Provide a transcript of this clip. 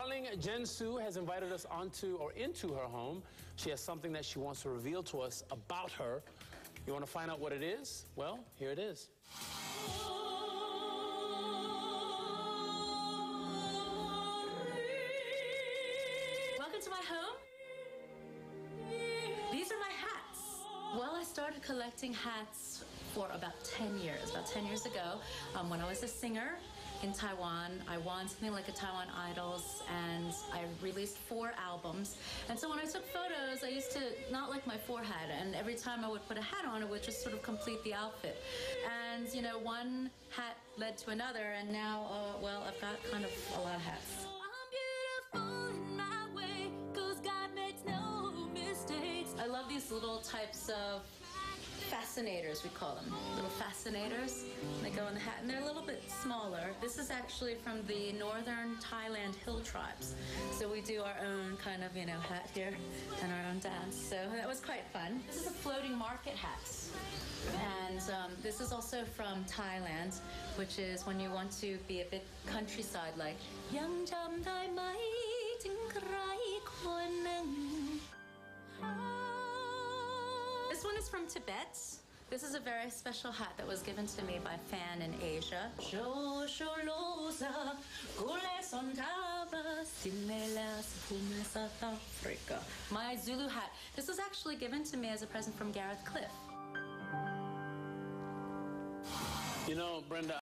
Darling Jen Su has invited us onto or into her home. She has something that she wants to reveal to us about her. You want to find out what it is? Well, here it is. Welcome to my home. These are my hats. Well, I started collecting hats for about 10 years. About 10 years ago, um, when I was a singer in Taiwan, I won something like a Taiwan Idols, and I released four albums. And so when I took photos, I used to not like my forehead, and every time I would put a hat on, it would just sort of complete the outfit. And you know, one hat led to another, and now, uh, well, I've got kind of a lot of hats. I love these little types of fascinators, we call them. Little fascinators. They go in the hat, and they're a little bit smaller. This is actually from the northern Thailand hill tribes. So we do our own kind of, you know, hat here and our own dance. So that was quite fun. This is a floating market hat. And um, this is also from Thailand, which is when you want to be a bit countryside, like, Chiang Mai this one is from Tibet. This is a very special hat that was given to me by a fan in Asia. My Zulu hat. This was actually given to me as a present from Gareth Cliff. You know, Brenda,